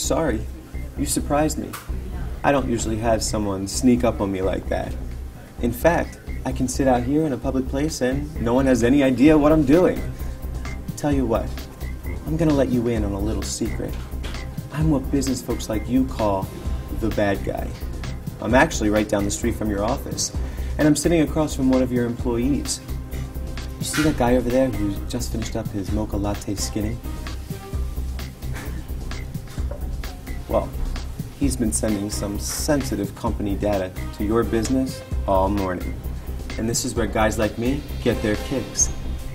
Sorry, you surprised me. I don't usually have someone sneak up on me like that. In fact, I can sit out here in a public place and no one has any idea what I'm doing. Tell you what, I'm gonna let you in on a little secret. I'm what business folks like you call the bad guy. I'm actually right down the street from your office, and I'm sitting across from one of your employees. You see that guy over there who just finished up his mocha latte skinning? Well, he's been sending some sensitive company data to your business all morning. And this is where guys like me get their kicks.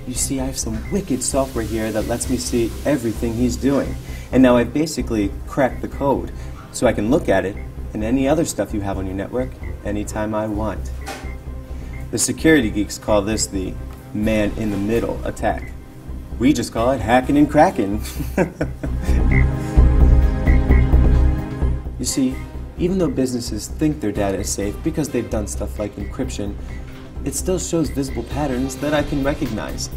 You see, I have some wicked software here that lets me see everything he's doing. And now I've basically cracked the code, so I can look at it and any other stuff you have on your network anytime I want. The security geeks call this the man in the middle attack. We just call it hacking and cracking. you see, even though businesses think their data is safe because they've done stuff like encryption, it still shows visible patterns that I can recognize.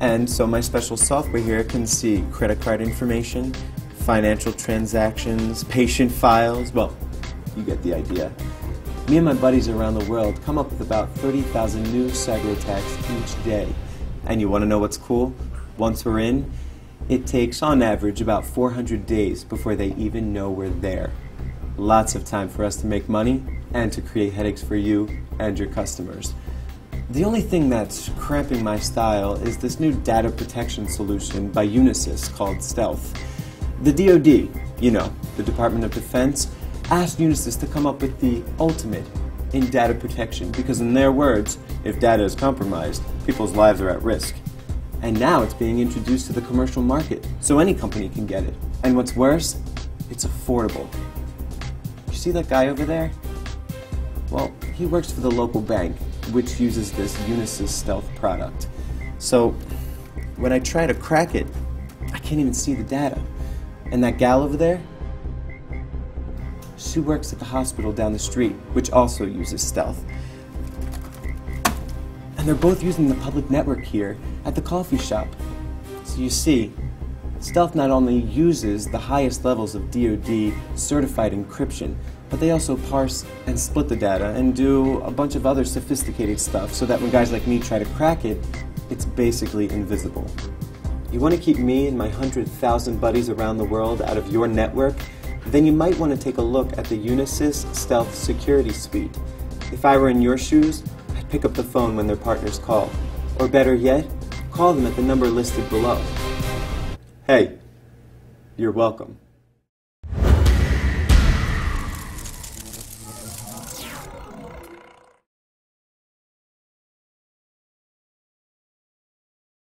And so my special software here can see credit card information, financial transactions, patient files, well, you get the idea. Me and my buddies around the world come up with about 30,000 new cyber attacks each day. And you want to know what's cool? Once we're in, it takes on average about 400 days before they even know we're there. Lots of time for us to make money and to create headaches for you and your customers. The only thing that's cramping my style is this new data protection solution by Unisys called Stealth. The DoD, you know, the Department of Defense, asked Unisys to come up with the ultimate in data protection because, in their words, if data is compromised, people's lives are at risk. And now it's being introduced to the commercial market, so any company can get it. And what's worse, it's affordable. See that guy over there? Well, he works for the local bank, which uses this Unisys Stealth product. So when I try to crack it, I can't even see the data. And that gal over there, she works at the hospital down the street, which also uses Stealth. And they're both using the public network here at the coffee shop. So you see, Stealth not only uses the highest levels of DoD certified encryption, but they also parse and split the data and do a bunch of other sophisticated stuff so that when guys like me try to crack it, it's basically invisible. You want to keep me and my 100,000 buddies around the world out of your network? Then you might want to take a look at the Unisys Stealth Security Suite. If I were in your shoes, I'd pick up the phone when their partners call. Or better yet, call them at the number listed below. Hey, you're welcome.